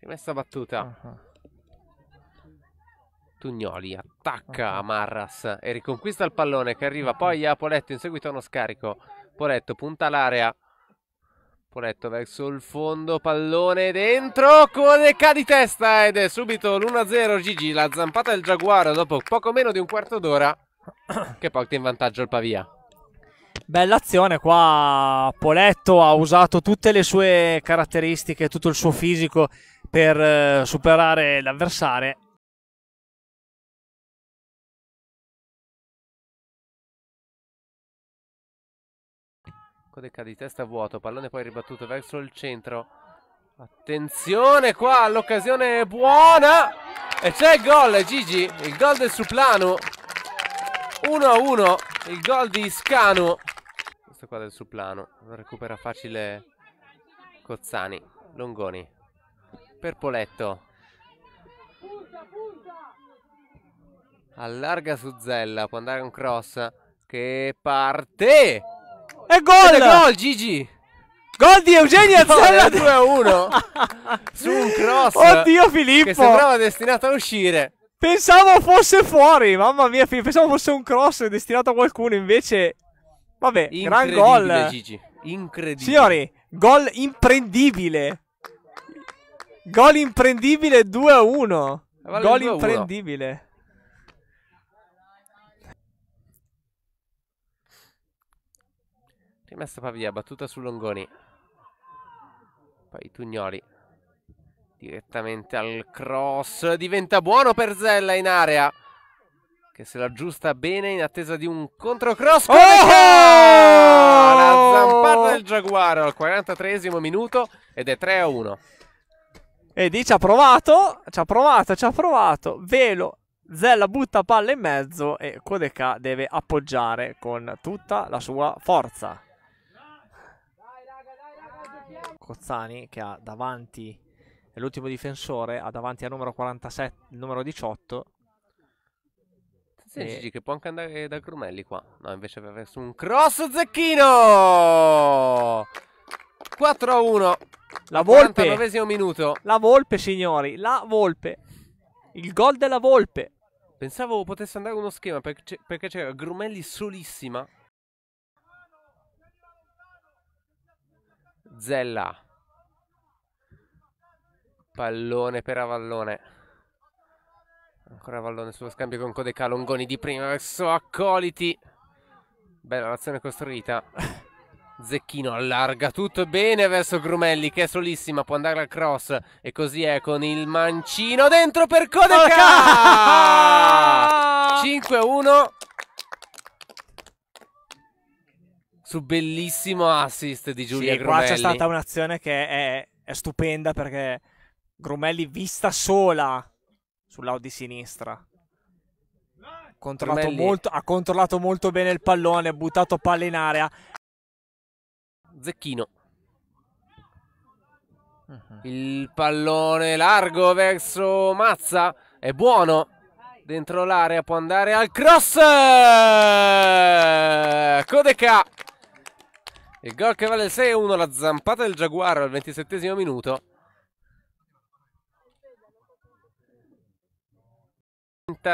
Rimessa battuta. Uh -huh. Tugnoli attacca -huh. Marras e riconquista il pallone che arriva poi a Poletto in seguito a uno scarico. Poletto punta l'area. Poletto verso il fondo, pallone dentro, Codeca di testa ed è subito l'1-0 Gigi, la zampata del Giaguaro dopo poco meno di un quarto d'ora che porta in vantaggio il Pavia. Bella azione qua, Poletto ha usato tutte le sue caratteristiche, tutto il suo fisico per eh, superare l'avversario Codeca di testa vuoto, pallone poi ribattuto verso il centro. Attenzione qua, l'occasione buona! E c'è il gol, Gigi, il gol del Suplano. 1 a 1, il gol di Scanu. Questo qua del Suplano, recupera facile Cozzani, Longoni. Per Poletto. Allarga su Zella, può andare un cross che parte! E gol! Ed gol, Gigi! Gol di Eugenio Zella 2 a 1 su un cross. Oddio Filippo! Che sembrava destinato a uscire. Pensavo fosse fuori, mamma mia, pensavo fosse un cross destinato a qualcuno, invece vabbè, gran gol. Gigi, incredibile. Signori, gol imprendibile. Gol imprendibile 2 a 1. Vale gol imprendibile. Rimessa Pavia, battuta su Longoni. Poi Tugnoli. Direttamente al cross. Diventa buono per Zella in area. Che se l'aggiusta bene in attesa di un controcross. Oh! La zampata del Giaguaro al 43 minuto ed è 3 a 1. E di ci ha provato, ci ha provato, ci ha provato. Velo, Zella butta palla in mezzo e Kodeka deve appoggiare con tutta la sua forza. Cozzani che ha davanti l'ultimo difensore, ha davanti al numero 47, il numero 18. Sì, e... Gigi che può anche andare da Grumelli qua. No, invece aveva verso un cross Zecchino! 4 a 1. La Volpe. minuto. La Volpe, signori, la Volpe. Il gol della Volpe. Pensavo potesse andare uno schema perché c'era Grumelli solissima Zella. Pallone per Avallone. Ancora Avallone sullo scambio con Codeca. Longoni di prima verso Accoliti. Bella l'azione costruita. Zecchino allarga tutto bene verso Grumelli che è solissima, può andare al cross e così è con il mancino dentro per Codeca! 5-1 su bellissimo assist di Giulia sì, Grumelli. Qua c'è stata un'azione che è, è stupenda perché Grumelli vista sola sul lato di sinistra. Controllato molto, ha controllato molto bene il pallone, ha buttato palla in area. Zecchino. Uh-huh. Il pallone largo verso Mazza. È buono. Dentro l'area può andare al cross. Codeca il gol che vale il 6-1, la zampata del Giaguaro al 27 minuto.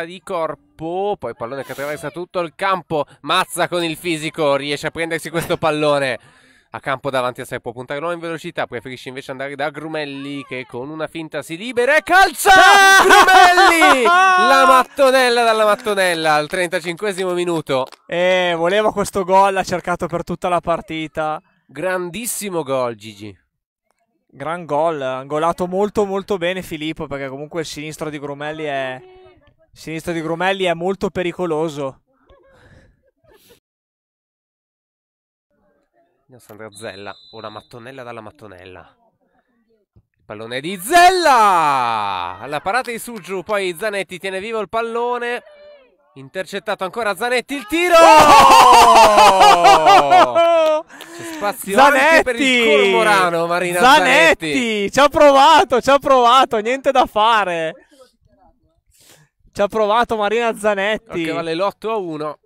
Di corpo, poi pallone che attraversa tutto il campo, Mazza con il fisico, riesce a prendersi questo pallone a campo davanti a sé, può puntare in velocità, preferisce invece andare da Grumelli che con una finta si libera e calcia! Grumelli! La mattonella dalla mattonella al 35 minuto. Eh, voleva questo gol, ha cercato per tutta la partita. Grandissimo gol Gigi. Gran gol, ha golato molto molto bene Filippo perché comunque il sinistro di Grumelli è... Il sinistro di Grumelli è molto pericoloso. Sandra Zella, una mattonella dalla mattonella. Il pallone di Zella! Alla parata di Sugiu, poi Zanetti tiene vivo il pallone. Intercettato ancora Zanetti, il tiro! Oh! C'è spazio Zanetti! per il Cormorano, Marina Zanetti. Zanetti! Ci ha provato, ci ha provato, niente da fare. Ci ha provato Marina Zanetti. Che vale l'8 a 1.